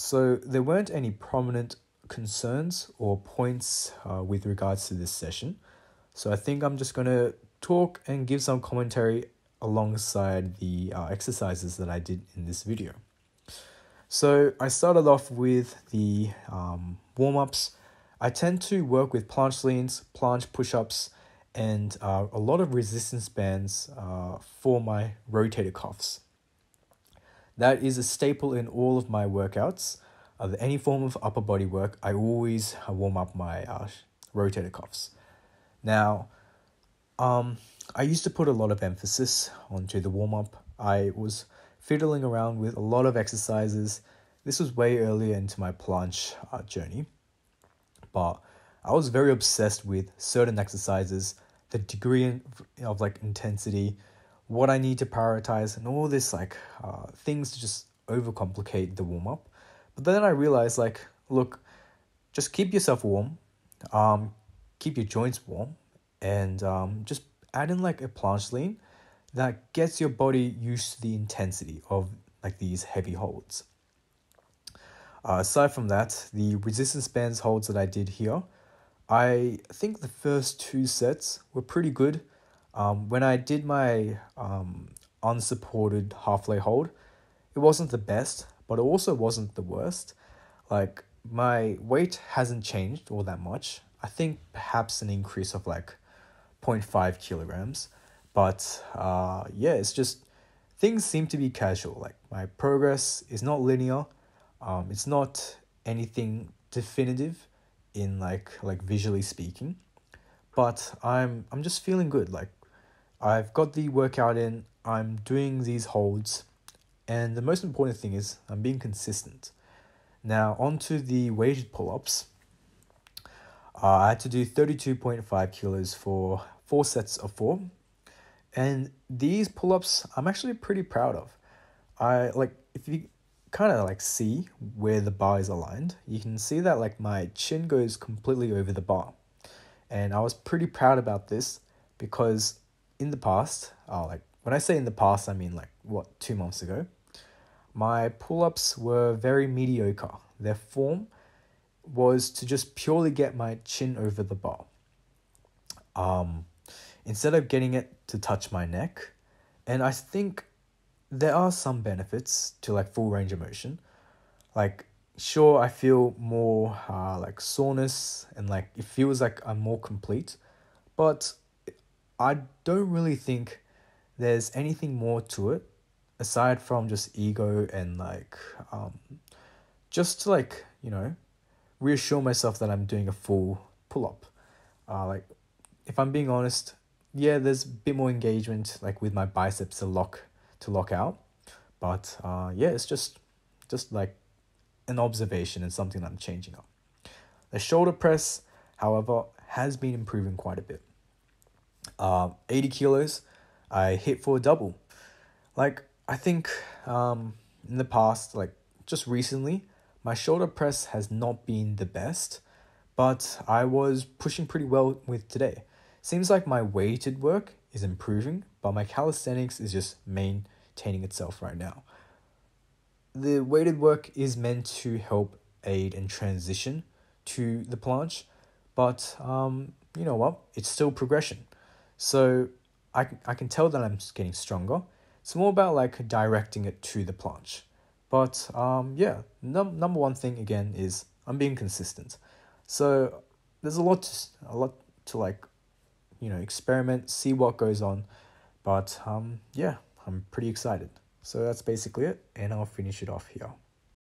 So there weren't any prominent concerns or points uh, with regards to this session. So I think I'm just going to talk and give some commentary alongside the uh, exercises that I did in this video. So I started off with the um, warm ups. I tend to work with planche leans, planche push ups, and uh, a lot of resistance bands uh, for my rotator cuffs. That is a staple in all of my workouts. Uh, any form of upper body work, I always warm up my uh, rotator cuffs. Now, um, I used to put a lot of emphasis onto the warm up. I was fiddling around with a lot of exercises. This was way earlier into my planche uh, journey, but I was very obsessed with certain exercises, the degree of, of like intensity, what I need to prioritize, and all this like uh, things to just overcomplicate the warm up. But then I realized like, look, just keep yourself warm, um, keep your joints warm, and um, just add in like a planche lean that gets your body used to the intensity of like these heavy holds. Uh, aside from that, the resistance bands holds that I did here, I think the first two sets were pretty good. Um, when I did my um, unsupported half lay hold, it wasn't the best, but it also wasn't the worst. Like my weight hasn't changed all that much. I think perhaps an increase of like 0.5 kilograms. But uh, yeah, it's just things seem to be casual. Like my progress is not linear. Um, it's not anything definitive in like like visually speaking but i'm i'm just feeling good like I've got the workout in, I'm doing these holds, and the most important thing is I'm being consistent. Now, onto the weighted pull ups. Uh, I had to do 32.5 kilos for four sets of four. And these pull ups, I'm actually pretty proud of. I like, if you kind of like see where the bar is aligned, you can see that like my chin goes completely over the bar. And I was pretty proud about this because in the past, uh, like when I say in the past, I mean like what two months ago, my pull ups were very mediocre. Their form was to just purely get my chin over the bar. Um, instead of getting it to touch my neck, and I think there are some benefits to like full range of motion. Like sure, I feel more uh, like soreness and like it feels like I'm more complete, but I don't really think there's anything more to it aside from just ego and like um just to like you know reassure myself that i'm doing a full pull-up. Uh like if i'm being honest yeah there's a bit more engagement like with my biceps to lock to lock out. But uh yeah it's just just like an observation and something i'm changing up. The shoulder press however has been improving quite a bit uh, 80 kilos, I hit for a double. Like, I think um, in the past, like just recently, my shoulder press has not been the best, but I was pushing pretty well with today. Seems like my weighted work is improving, but my calisthenics is just maintaining itself right now. The weighted work is meant to help aid and transition to the planche, but um, you know what? It's still progression. So I, I can tell that I'm getting stronger. It's more about like directing it to the planche. But um, yeah, num- number one thing again is I'm being consistent. So there's a lot to, a lot to like, you know, experiment, see what goes on. But um, yeah, I'm pretty excited. So that's basically it, and I'll finish it off here.